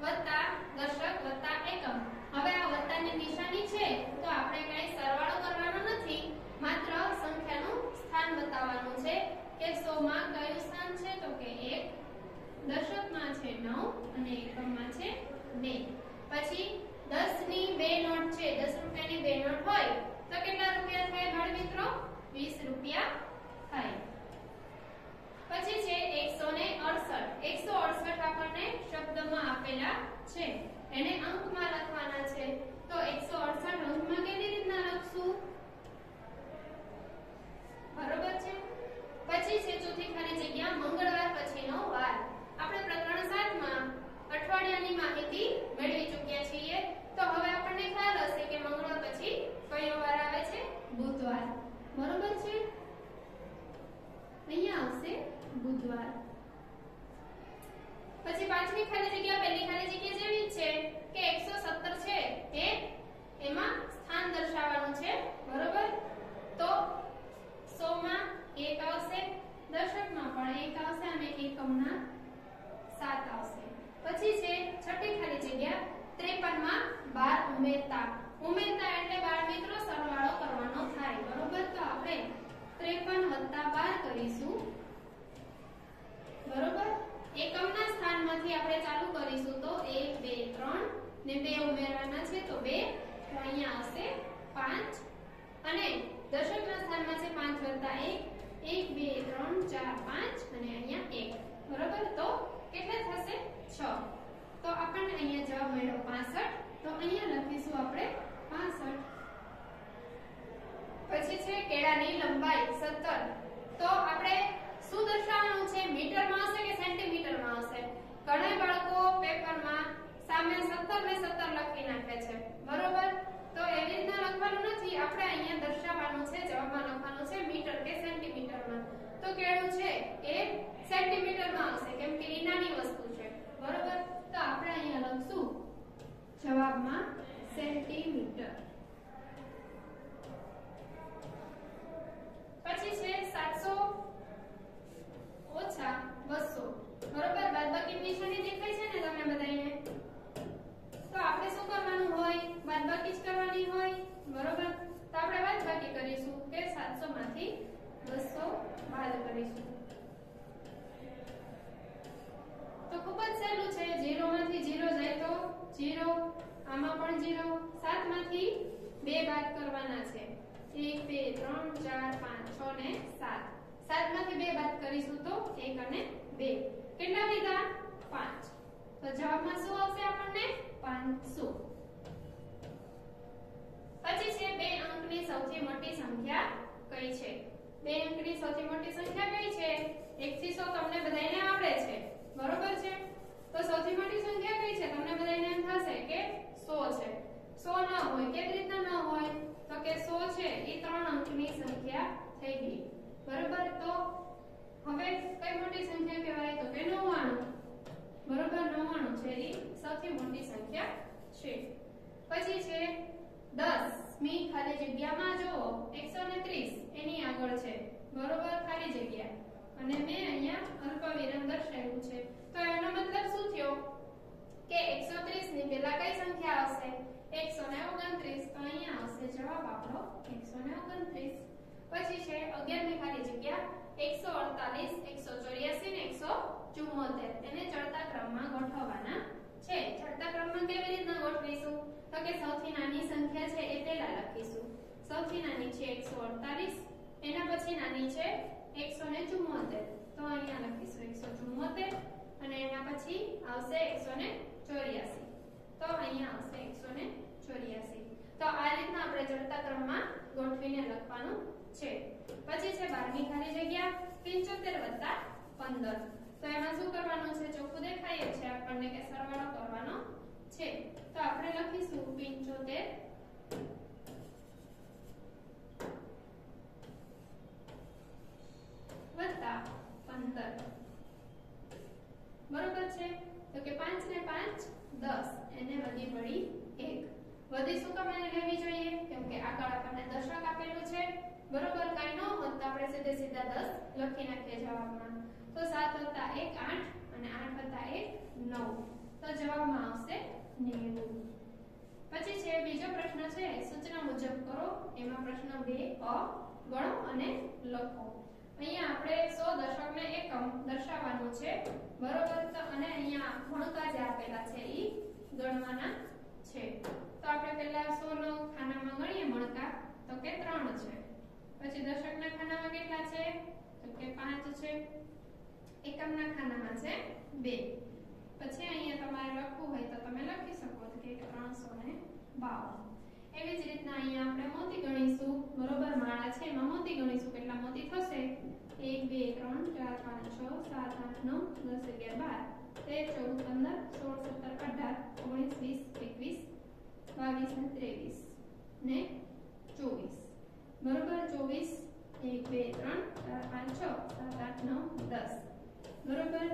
વત્તા દશક વત્તા એકમ. હવે આ વત્તાની નિશાની છે, તો આપણે કઈ સરવાળો કરવાનો નથી, માત્ર સંખ્યાનું સ્થાન બતાવવાનું છે કે 100 માં કયું સ્થાન છે, તો કે 1 દશકમાં છે 9 અને એકમમાં છે 2 પછી 10 ની બે નોટ છે 10 રૂપિયાની બે નોટ હોય, તો કેટલા રૂપિયા થાય બાળ મિત્રો? 20 રૂપિયા થાય. પછી છે 168 168 આપણને શબ્દમાં આપેલા છે. એને અંકમાં લખવાના છે. તો 168 અંકમાં કેવી રીતના લખશું? બરોબર છે? પછી છે ચોથી ખાલી જગ્યા, મંગળવાર પછીનો વાર. આપણે પ્રકરણ 7 માં અઠવાડિયાની માહિતી મેળવી ચૂક્યા છીએ. તો હવે આપણને ખ્યાલ હશે કે મંગળવાર પછી કયો વાર આવે છે? બુધવાર. બરોબર છે? અહીંયા આવશે બુધવાર. પછી પાંચમી ખાલી જગ્યા, પહેલી ખાલી જગ્યા જેવી છે. કે 117 છે એ એમાં સ્થાન દર્શાવવાનું છે. બરોબર? તો 100 માં 1 આવશે, દશકમાં પણ 1 આવશે અને એકમના 7 આવશે. પછી છે છઠ્ઠી ખાલી જગ્યા 53 માં 12 ઉમેરતા. ઉમેરતા એટલે 12 મિત્રો સરવાળો કરવાનો થાય. બરોબર? તો આપણે 53 12 કરીશું બરોબર એકમના સ્થાનમાંથી આપણે ચાલુ કરીશું તો 1 2 3 ને 2 ઉમેરવાના છે તો 2 તો અહીંયા આવશે 5 અને દશકના સ્થાનમાં છે 5 1 1 2 3 4 5 અને અહીંયા 1 બરોબર? તો કેટલા થશે? 6 તો આપણને અહીંયા જવાબ મળ્યો 65 તો અહીંયા લખીશું આપણે 65 પછી છે કેળાની લંબાઈ 17 તો આપણે શું દર્શાવવાનું છે મીટરમાં હશે કે સેન્ટીમીટરમાં હશે ઘણા બાળકો પેપરમાં સામે 17 ને 17 લખી નાખે છે બરોબર તો એવી રીતના લખવાનું નથી આપણે અહીંયા દર્શાવવાનું છે જવાબમાં લખવાનું છે મીટર કે સેન્ટીમીટરમાં તો કેળું છે એ સેન્ટીમીટરમાં આવશે કેમ કે એ નાની વસ્તુ છે બરોબર તો આપણે અહીંયા લખશું જવાબમાં સેન્ટીમીટર. પછી છે 700 ઓછા 200 બરોબર બાદબાકી નિશાની દેખાય છે ને તમને બધાને તો આપણે શું કરવાનું હોય બાદબાકી જ કરવાની હોય બરોબર તો આપણે બાદબાકી કરીશું કે 700 માંથી 200 બાદ કરીશું તો ખૂબ જ સહેલું છે 0 માંથી 0 જાય તો 0 આમાં પણ 0 7 માંથી 2 બાદ કરવાના છે 1 2 3 4 5 6 ને 7 7 માંથી 2 બાદ કરીશું તો 1 અને 2 કેટલા લીધા 5 તો જવાબમાં શું આવશે આપણને? 500 પછી છે બે અંકની સૌથી મોટી સંખ્યા કઈ છે? બે અંકની સૌથી મોટી સંખ્યા કઈ છે? 1 થી 100 તમને બધાને આવડે છે. બરોબર છે? તો સૌથી મોટી સંખ્યા કઈ છે? તમને બધાને એમ થશે કે 100 છે. 100 ન હોય, કેવી રીતના ન હોય? તો કે 100 છે, એ ત્રણ અંકની સંખ્યા થઈ ગઈ. બરોબર? તો હવે કઈ મોટી સંખ્યા કહેવાય? તો કે 99 બરોબર 99 છે એ સૌથી મોટી સંખ્યા છે. પછી છે 10 મી ખાલી જગ્યામાં જુઓ 130 એની આગળ છે. બરોબર, ખાલી જગ્યા. અને મેં અહીંયા અલ્પવિરામ દર્શાવ્યું છે. તો એનો મતલબ શું થયો? કે 130 ની પહેલા કઈ સંખ્યા આવશે? 129 તો અહીંયા આવશે જવાબ આપણો 129 પછી છે 11 ની ખાલી જગ્યા 148 184 ને 174 તેને ચડતા ક્રમમાં ગોઠવવાના છે. ચડતા ક્રમમાં કેવી રીતના ગોઠવીશું? તો કે સૌથી નાની સંખ્યા છે એ પહેલા લખીશું. સૌથી નાની છે 148 એના પછી નાની છે 174 તો અહીંયા લખીશું 174 અને એના પછી આવશે 184 તો અહીંયા આવશે 184 તો આ રીતના આપણે ચડતા ક્રમમાં ગોઠવીને લખવાનું છે. પછી છે 12મી ખાલી જગ્યા 75 15 તો એમાં શું કરવાનું છે? ચોખ્ખું દેખાય છે, આપણને કે સરવાળો કરવાનો છે. તો આપણે લખીશું 75 વત્તા 15 બરોબર છે? તો કે 5 ને 5 10 એને વધી પડી 1 વધી શું કામ લેવી જોઈએ? કેમ કે આગળ આપણને દશક આપેલું છે. બરોબર? આપણે સીધે સીધા 10 લખી નાખીએ જવાબમાં તો 7 1 8 અને 8 1 9 તો જવાબમાં આવશે 90 પછી છે બીજો પ્રશ્ન છે સૂચના મુજબ કરો એમાં પ્રશ્ન 2 અ ગણો અને લખો અહીંયા આપણે 100 દશકને એકમ દર્શાવવાનું છે બરોબર તો અને અહીંયા ગુણકા જે આપેલા છે ઈ ગણવાના છે તો આપણે પહેલા 100 નો ખાનામાં ગણીએ, મણકા. તો કે 3 છે. દશકના ખાનામાં કેટલા છે? તો કે 5 છે. એકમના ખાનામાં છે 2 પછી અહીંયા તમારે લખવું હોય તો તમે લખી શકો છો, કે 352 એવી જ રીતના અહીંયા આપણે મોતી ગણીશું. બરોબર, માળા છે એમાં મોતી ગણીશું. કેટલા મોતી થશે? 1 2 3 4 5 6 7 8 9 10 11 12 23 24 22 23 ને 24 બરોબર? 24 1 2 3 4 5 6 7 8 9 10 બરોબર?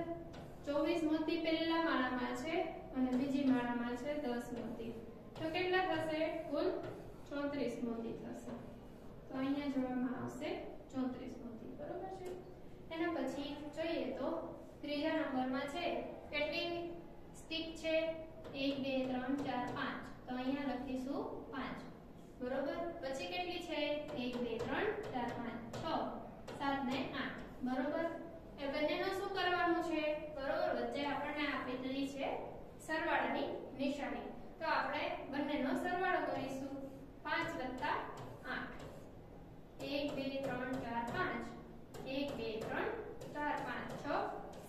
24 મોતી પહેલા માળામાં છે અને બીજી માળામાં છે દસ મોતી. તો કેટલા થશે? કુલ 34 મોતી થશે. તો અહીંયા જવાબમાં આવશે 34 મોતી. બરોબર છે? એના પછી જોઈએ તો ત્રીજા નંબરમાં છે કેટલી સ્ટીક છે? 1 2 3 4 5 તો અહીંયા લખીશું પાંચ. બરોબર? પછી કેટલી છે 1 2 3 4 5 6 7 ને 8 બરોબર એ બંનેનું શું કરવાનું છે બરોબર વચ્ચે આપણને આપેલી છે સરવાળાની નિશાની તો આપણે બંનેનો સરવાળો કરીશું 5 8 1 2 3 4 5 1 2 3 4 5 6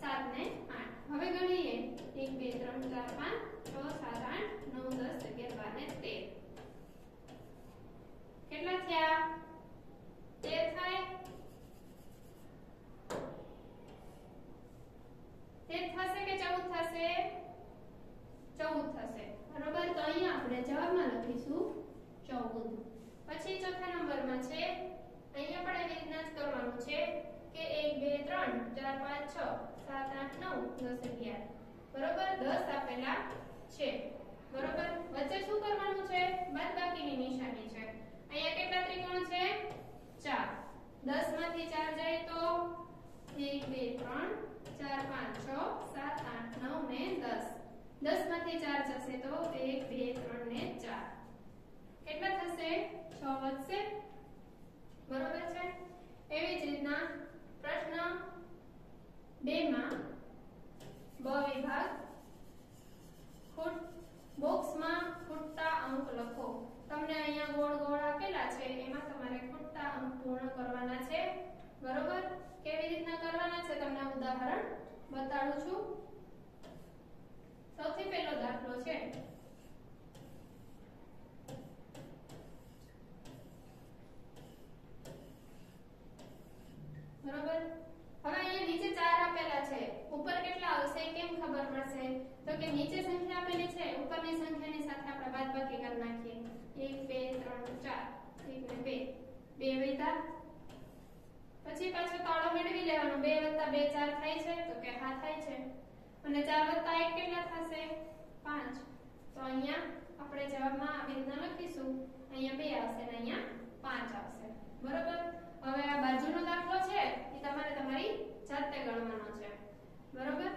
7 ને આઠ. હવે ગણીએ. 1 2 3 4 5 6 7 8 9 10 11 12 ને 13 કેટલા થયા 13 થાય તે થશે કે 14 થશે 14 થશે બરોબર તો અહીંયા આપણે જવાબમાં લખીશું 14 પછી ચોથા નંબરમાં છે અહીંયા પણ એવી રીતના જ કરવાનું છે કે 1 2 3 4 5 6 7 8 9 10 11 બરોબર 10 આપેલા છે બરોબર વચ્ચે શું કરવાનું છે બાદબાકીની નિશાની છે અહીંયા કેટલા ત્રિકોણ છે 4 10 માંથી ચાર જાય તો 1 2 3 4 5 6 7 8 9 ને દસ. દસમાંથી ચાર જશે તો 1 2 3 ને ચાર. કેટલા થશે? છ વધશે. બરોબર છે? એવી જ રીતના પ્રશ્ન બે માં બ વિભાગ ખુટ બોક્સમાં ખૂટતા અંક લખો. તમને અહીંયા ગોળ ગોળ આપેલા છે, એમાં તમારે ખૂટતા અંક પૂર્ણ કરવાના છે બરોબર? કેવી રીતના કરવાના છે? તમને ઉદાહરણ બતાડું છું. સૌથી પહેલો દાખલો છે. બરોબર? હવે અહીંયા નીચે ચાર આપેલા છે. ઉપર કેટલા આવશે? કેમ ખબર પડશે? તો કે નીચે સંખ્યા આપેલી છે. ઉપરની સંખ્યાની સાથે આપણે બાદબાકી કરી નાખીએ. 1 2 3 4 1 ને 2 બે વૈતા પછી પાછો તાળો મેળવી લેવાનો. 2 2 4 થાય છે, તો કે હા થાય છે. અને 4 1 કેટલા થશે? 5 તો અહીંયા આપણે જવાબમાં આવી રીતના લખીશું. અહીંયા 2 આવશે અને અહીંયા 5 આવશે. બરોબર? હવે આ બાજુનો દાખલો છે, એ તમારે તમારી જાતે ગણવાનો છે. બરોબર?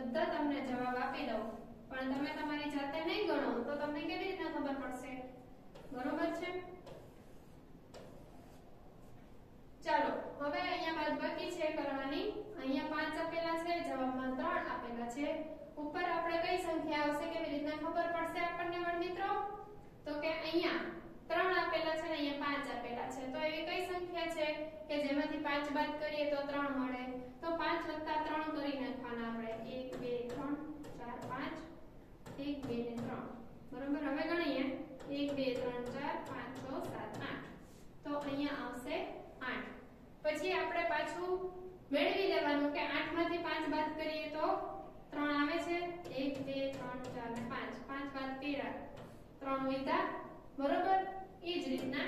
બધા તમને જવાબ આપી દઉં. પણ તમે તમારી જાતે નહીં ગણો, તો તમને કેવી રીતના ખબર પડશે? બરોબર છે? ચાલો, હવે અહીંયા બાદબાકી છે કરવાની. અહીંયા 5 આપેલા છે, જવાબમાં 3 આપેલા છે. ઉપર આપણે કઈ સંખ્યા આવશે, કેવી રીતના ખબર પડશે આપણને વણમિત્રો તો કે અહીંયા ત્રણ આપેલા છે ને અહીંયા પાંચ આપેલા છે. તો એવી કઈ સંખ્યા છે? કે જેમાંથી પાંચ બાદ કરીએ તો ત્રણ મળે. તો પાંચ બરોબર? એ જ રીતના.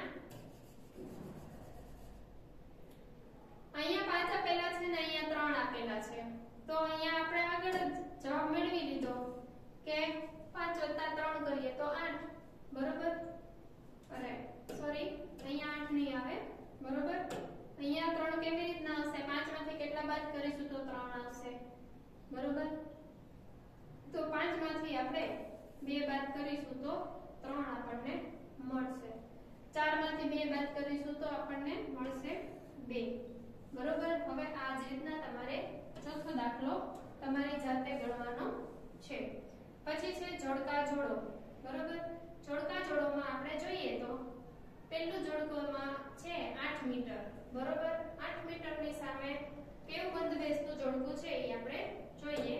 અહીંયા પાંચ આપેલા છે ને અહીંયા ત્રણ આપેલા છે. તો અહીંયા આપણે આગળ જવાબ મેળવી લીધો કે પાંચ વત્તા ત્રણ કરીએ તો આઠ. બરોબર? અરે સોરી અહીંયા આઠ નહીં આવે. બરોબર? અહીંયા ત્રણ કેવી રીતના આવશે 5 માંથી કેટલા બાદ કરીશું તો ત્રણ આવશે. બરોબર? તો 5 માંથી આપણે બે બાદ કરીશું તો ત્રણ આપણને મળશે. ચારમાંથી બે બાદ કરીશું તો આપણને મળશે બે. બરોબર? હવે આ જ રીતના તમારે ચોથો દાખલો તમારી જાતે ગણવાનો છે. પછી છે જોડકા જોડો. બરોબર? જોડકા જોડોમાં આપણે જોઈએ તો પહેલું જોડકોમાં છે 8 મીટર. બરોબર? 8 મીટરની સામે કેવું બંધ બેસતું જોડકું છે એ આપણે જોઈએ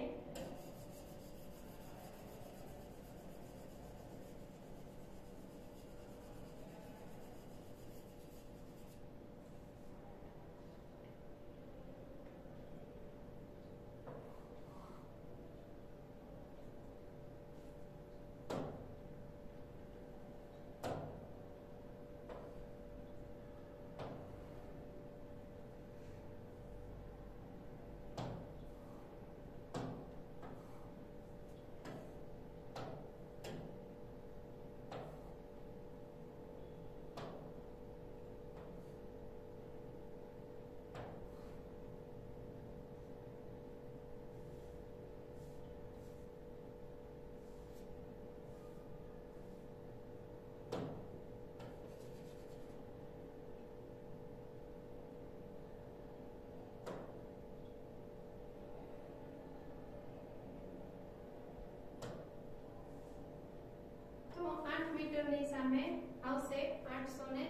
તો 8 મીટરની સામે આવશે 800 ને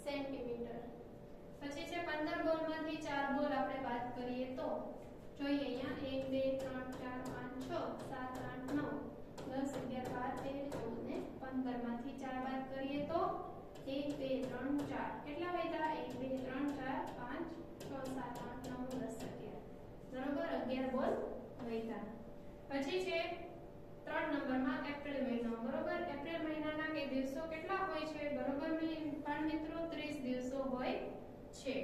સેન્ટીમીટર પછી છે 15 બોલમાંથી 4 બોલ આપણે બાદ કરીએ તો જોઈએ અહીંયા 1 2 3 4 5 6 7 8 9 10 11 12 13 14 ને 15 માંથી 4 બાદ કરીએ તો 1 2 3 4 કેટલા વધ્યા 1 2 3 4 5 6 7 8 9 10 11 બરોબર 11 બોલ વધ્યા પછી છે ત્રણ નંબરમાં એપ્રિલ મહિનો બરોબર એપ્રિલ મહિનાના કે દિવસો કેટલા હોય છે બરોબર પણ મિત્રો 30 દિવસો હોય છે.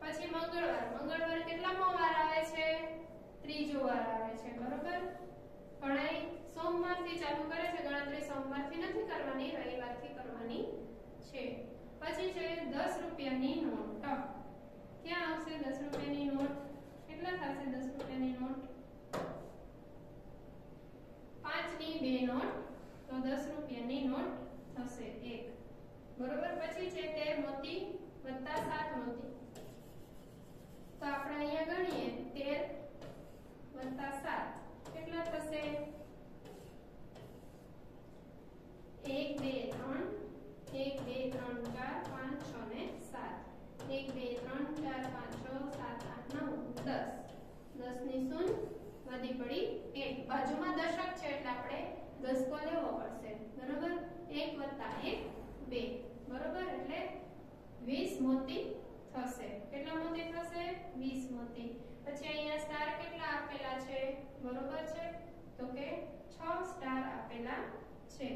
પછી મંગળવાર. મંગળવાર કેટલામો વાર આવે છે? ત્રીજો વાર આવે છે, બરોબર? ઘણાય સોમવારથી ચાલુ કરે છે, ગણતરી સોમવારથી નથી કરવાની, રવિવારથી કરવાની છે. પછી છે 10 રૂપિયાની નોટ. ક્યાં આવશે 10 રૂપિયાની નોટ? કેટલા થશે 10 રૂપિયાની નોટ? પાંચની બે નોટ, તો દસ રૂપિયાની નોટ થશે એક. બરોબર, પછી છે તે મોતી વત્તા સાત મોતી. તો આપણે અહીંયા ગણીએ તેર વત્તા સાત. કેટલા થશે? એક, બે, ત્રણ. એક, બે, ત્રણ, ચાર, પાંચ, છ ને સાત. એક, બે, ત્રણ, ચાર, પાંચ, છ, સાત, આઠ, નવ, દસ. દસની શૂન વધી પડી એક. બાજુમાં દશક છે એટલે આપણે દસકો લેવો પડશે. બરોબર? એક વત્તા એક બે. બરોબર? એટલે 20 મોતી થશે. કેટલા મોતી થશે? 20 મોતી. પછી અહીંયા સ્ટાર કેટલા આપેલા છે? બરોબર છે? તો કે 6 સ્ટાર આપેલા છે.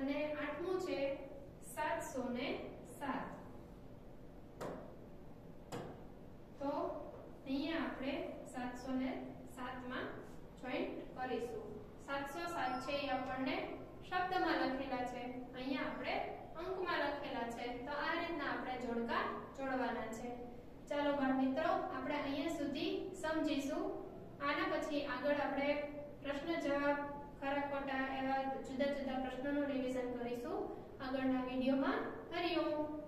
અને આઠમું છે 707 તો અહીંયા આપણે 707 માં જોઈન્ટ કરીશું. 707 છે એ આપણને શબ્દમાં લખેલા છે. અહીંયા આપણે અંકમાં લખેલા છે. તો આ રીતના આપણે જોડકા જોડવાના છે. ચાલો બાળ મિત્રો, આપણે અહીંયા સુધી સમજીશું. આના પછી આગળ આપણે પ્રશ્ન જવાબ ખરા ખોટા એવા જુદા જુદા પ્રશ્નોનું રિવિઝન કરીશું. આગળના વિડીયોમાં હરિઓમ